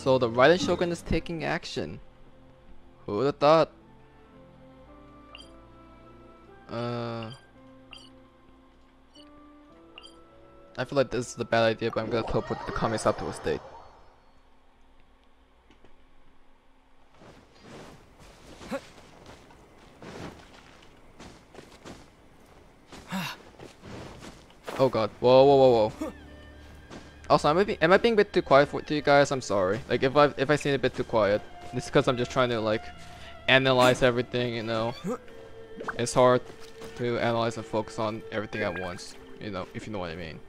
So the Raiden Shogun is taking action. Who would have thought? Uh, I feel like this is a bad idea, but I'm gonna teleport the Kami up to a state. Oh god. Whoa, whoa, whoa, whoa. Also, am I, being, am I being a bit too quiet for to you guys? I'm sorry. Like, if I if I seem a bit too quiet, it's because I'm just trying to like analyze everything. You know, it's hard to analyze and focus on everything at once. You know, if you know what I mean.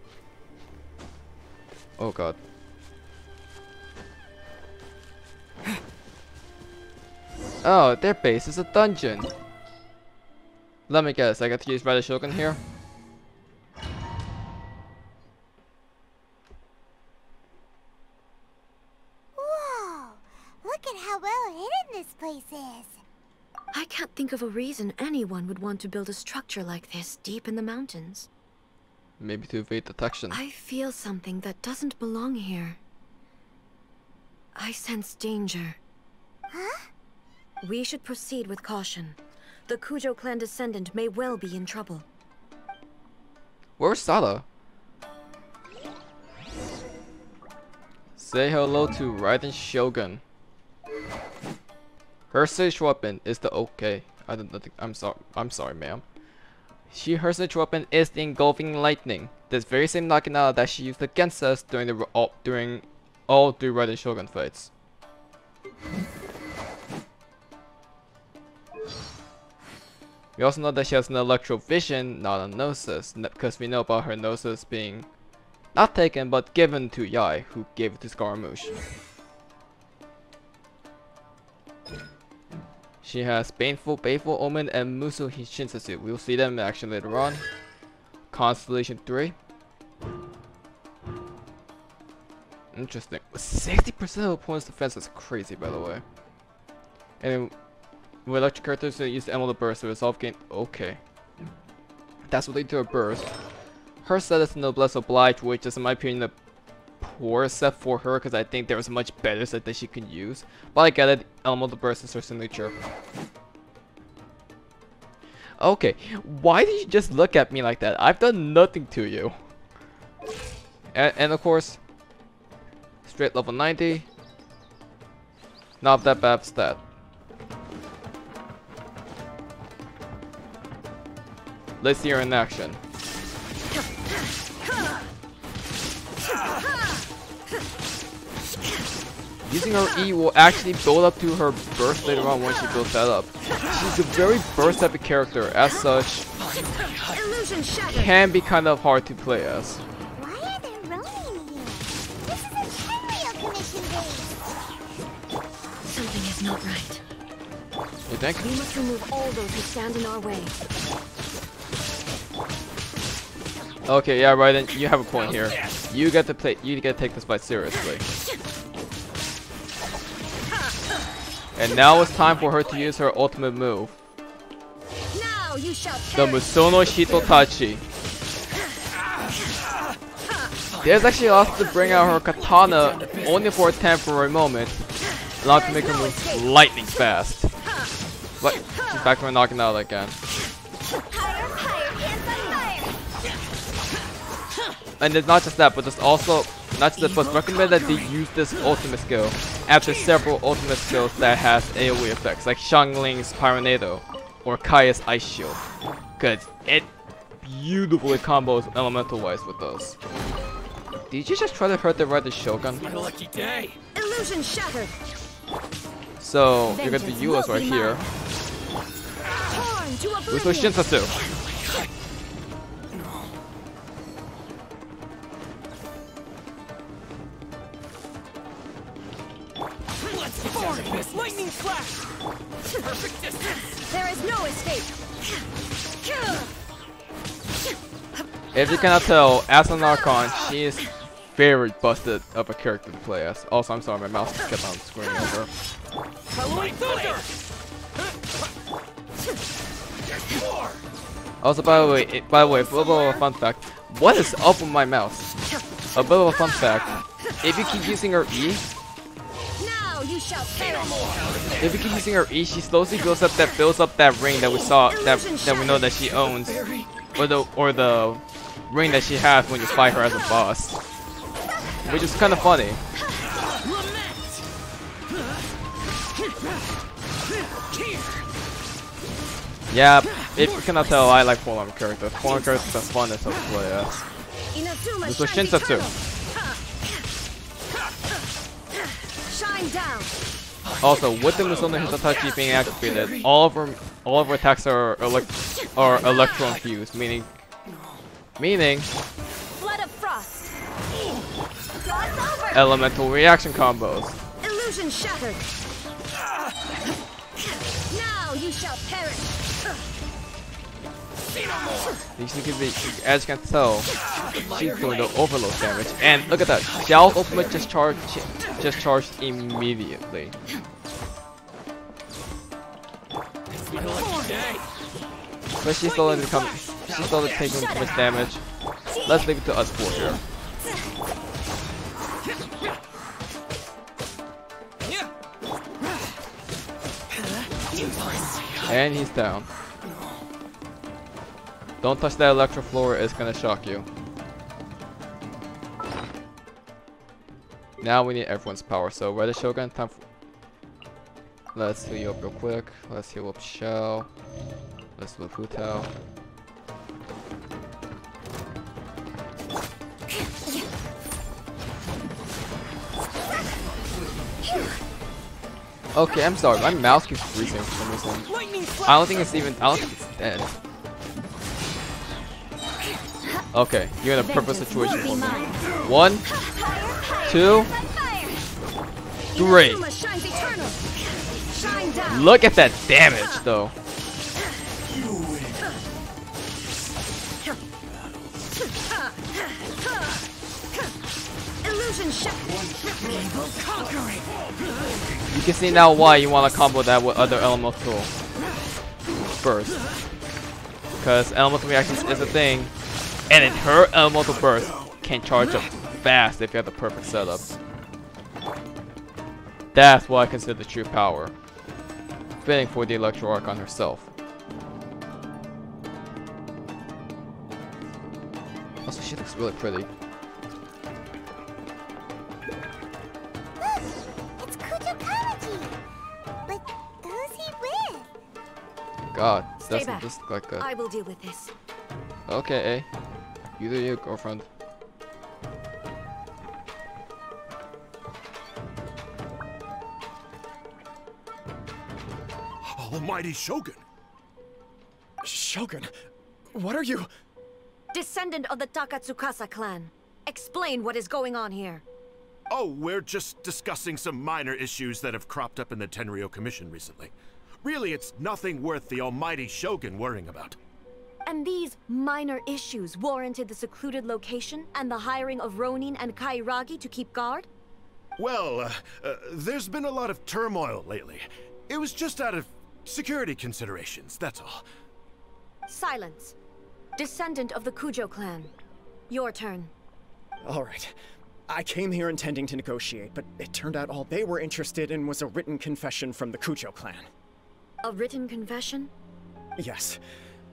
Oh god. Oh, their base is a dungeon. Let me guess, I got to use Raiden Shogun here? Think of a reason anyone would want to build a structure like this deep in the mountains. Maybe to evade detection. I feel something that doesn't belong here. I sense danger. Huh? We should proceed with caution. The Kujo clan descendant may well be in trouble. Where's Sada? Say hello to Raiden Shogun. Her signature weapon is the okay. I don't think I'm sorry. I'm sorry, ma'am. She her signature weapon is the engulfing lightning. This very same Naginata that she used against us during the all, during all three Raiden Shogun fights. We also know that she has an electro vision, not a gnosis, because we know about her gnosis being not taken but given to Yae, who gave it to Scaramouche. She has Baneful, Baneful Omen, and Musou Shinsetsu. We'll see them in action later on. Constellation 3. Interesting. 60% of opponent's defense is crazy, by the way. And with electric characters, they use the Elemental Burst to resolve gain. Okay. That's what they do a burst. Her set is Noblesse Oblige, which is in my opinion a poor set for her because I think there was much better set that she can use. But I get it, Elemental Burst is her signature. Okay, why did you just look at me like that? I've done nothing to you. And, and of course, straight level 90. Not that bad stat. Let's see her in action. Using her E will actually build up to her burst later on once she builds that up. She's a very burst type of character, as such, can be kind of hard to play as. Why are there Ronin here? This is a Tenryo Commission base. Something is not right. You think? We must remove all those who stand in our way. Okay, yeah, right. Then you have a point here. You get to play. You get to take this fight seriously. And now it's time for her to use her ultimate move, Now you shall the Musou no Hitotachi. There's actually allowed to bring out her katana only for a temporary moment, allowed to make her move lightning fast. But she's back from knocking out again. Higher, higher, hands on fire. And it's not just that, but it's also not just that, but recommend that they use this ultimate skill after several ultimate skills that has AoE effects, like Xiangling's Pyronado or Kaeya's Ice Shield. Cause it beautifully combos elemental wise with those. Did you just try to hurt the Raiden Shogun? My lucky day. Illusion shattered. So you're gonna be Yua's right here. Torn to With oblivion. Shinsetsu. If you cannot tell, as an Archon, she is very busted of a character to play as. Also, I'm sorry, my mouse kept on screwing over. Also, by the way, it, by the way, a little of a fun fact. What is up with my mouse? A bit of a fun fact. If you keep using her E. If you keep using her E, she slowly builds up that builds up that ring that we saw that that we know that she owns, or the or the ring that she has when you fight her as a boss, which is kind of funny. Yeah, if you cannot tell, I like Forlorn characters. Forlorn characters are fun as hell to play as. This was Shinsetsu. eternal. Shine down. Also, with the Musou no Hitotachi being activated, all of her all of her attacks are elect are electron fused, meaning meaning Flood of frost. Elemental reaction combos. Illusion shattered. Now you shall perish. You can the, as you can tell, she's doing the overload damage. And look at that, Xiao's ultimate just charged, just charged immediately. My lucky day. But she's still in come, she's still taking too much damage. Let's leave it to us four here. And he's down. Don't touch that electro floor, it's gonna shock you. Now we need everyone's power, so Raiden Shogun, time for... Let's heal you up real quick. Let's heal up Shell. Let's do Fu Okay, I'm sorry. My mouse keeps freezing for. I don't think it's even. I don't think it's dead. Okay, you're in a perfect situation for me. One, two, three. Look at that damage, though. You can see now why you want to combo that with other elemental burst. Because elemental reactions is a thing, and then her elemental burst can charge up fast if you have the perfect setup. That's what I consider the true power. Fitting for the Electro Archon herself. Also, she looks really pretty. God, Stay doesn't back. this look like a... I will deal with this. Okay, eh? You do your girlfriend. Almighty Shogun! Shogun, what are you? Descendant of the Takatsukasa clan. Explain what is going on here. Oh, we're just discussing some minor issues that have cropped up in the Tenryo Commission recently. Really, it's nothing worth the Almighty Shogun worrying about. And these minor issues warranted the secluded location and the hiring of Ronin and Kairagi to keep guard? Well, uh, uh, there's been a lot of turmoil lately. It was just out of security considerations, that's all. Silence. Descendant of the Kujo clan. Your turn. All right. I came here intending to negotiate, but it turned out all they were interested in was a written confession from the Kujo clan. A written confession? Yes,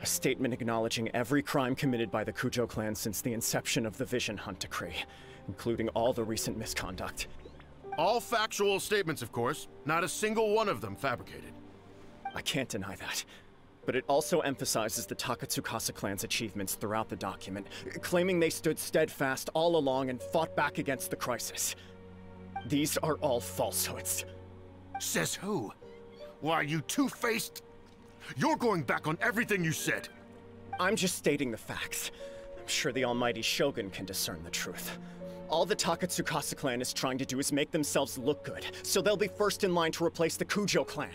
a statement acknowledging every crime committed by the Kujo clan since the inception of the Vision Hunt Decree, including all the recent misconduct. All factual statements, of course. Not a single one of them fabricated. I can't deny that. But it also emphasizes the Takatsukasa clan's achievements throughout the document, claiming they stood steadfast all along and fought back against the crisis. These are all falsehoods. Says who? Why, you two-faced... You're going back on everything you said. I'm just stating the facts. I'm sure the almighty Shogun can discern the truth. All the Takatsukasa clan is trying to do is make themselves look good, so they'll be first in line to replace the Kujo clan.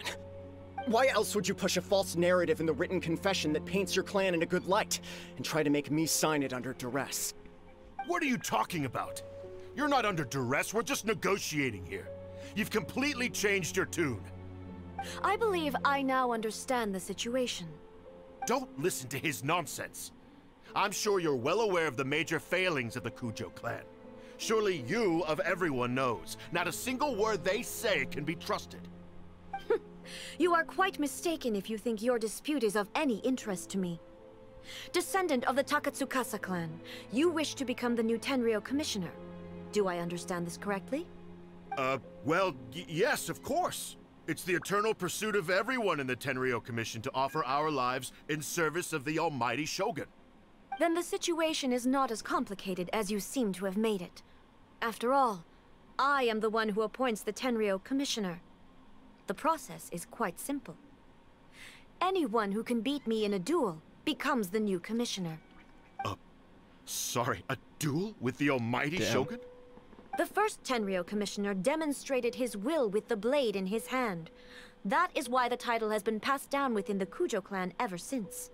Why else would you push a false narrative in the written confession that paints your clan in a good light, and try to make me sign it under duress? What are you talking about? You're not under duress, we're just negotiating here. You've completely changed your tune. I believe I now understand the situation. Don't listen to his nonsense. I'm sure you're well aware of the major failings of the Kujo clan. Surely you, of everyone, knows. Not a single word they say can be trusted. You are quite mistaken if you think your dispute is of any interest to me. Descendant of the Takatsukasa clan, you wish to become the new Tenryo commissioner. Do I understand this correctly? Uh, well, yes, of course. It's the eternal pursuit of everyone in the Tenryo Commission to offer our lives in service of the almighty Shogun. Then the situation is not as complicated as you seem to have made it. After all, I am the one who appoints the Tenryo commissioner. The process is quite simple. Anyone who can beat me in a duel becomes the new commissioner. Uh, sorry, a duel with the almighty Damn. Shogun? The first Tenryo commissioner demonstrated his will with the blade in his hand. That is why the title has been passed down within the Kujo clan ever since.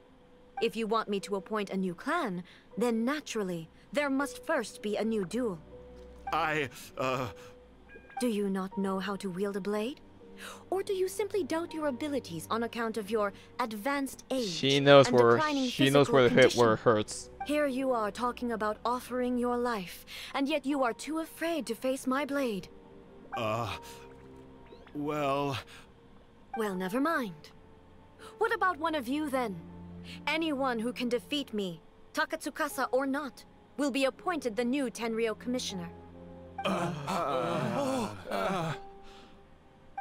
If you want me to appoint a new clan, then naturally, there must first be a new duel. I, uh, Do you not know how to wield a blade? Or do you simply doubt your abilities on account of your advanced age? She knows and where she knows physical where to hit where it hurts. Here you are talking about offering your life, and yet you are too afraid to face my blade. uh, well, Well, never mind. What about one of you then? Anyone who can defeat me, Takatsukasa or not, will be appointed the new Tenryo commissioner.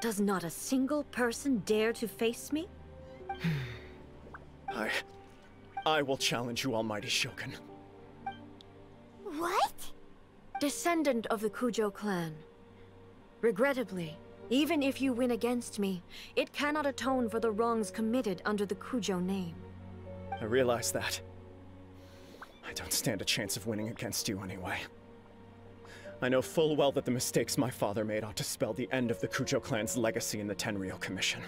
Does not a single person dare to face me? I. I will challenge you, Almighty Shogun. What? Descendant of the Kujo clan. Regrettably, even if you win against me, it cannot atone for the wrongs committed under the Kujo name. I realize that. I don't stand a chance of winning against you anyway. I know full well that the mistakes my father made ought to spell the end of the Kujo clan's legacy in the Tenryo Commission.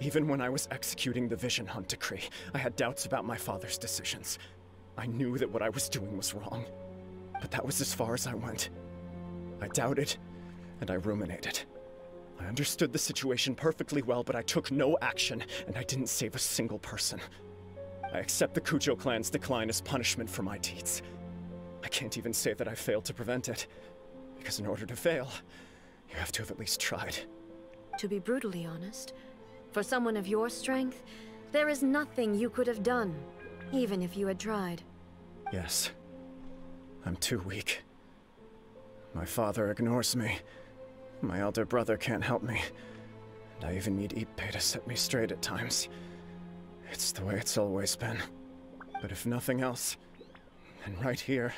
Even when I was executing the Vision Hunt decree, I had doubts about my father's decisions. I knew that what I was doing was wrong. But that was as far as I went. I doubted, and I ruminated. I understood the situation perfectly well, but I took no action, and I didn't save a single person. I accept the Kujo clan's decline as punishment for my deeds. I can't even say that I failed to prevent it, because in order to fail, you have to have at least tried. To be brutally honest, for someone of your strength, there is nothing you could have done, even if you had tried. Yes. I'm too weak. My father ignores me. My elder brother can't help me. And I even need Ippei to set me straight at times. It's the way it's always been. But if nothing else, then right here,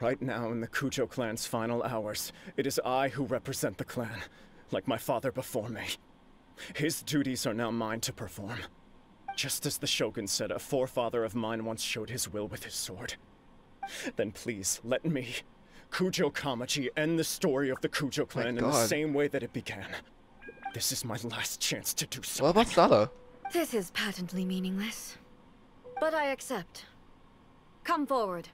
right now in the Kujo clan's final hours, it is I who represent the clan, like my father before me. His duties are now mine to perform. Just as the Shogun said, a forefather of mine once showed his will with his sword. Then please, let me, Kujo Kamaji, end the story of the Kujo clan in the same way that it began. This is my last chance to do so. What about Sada? This is patently meaningless. But I accept. Come forward.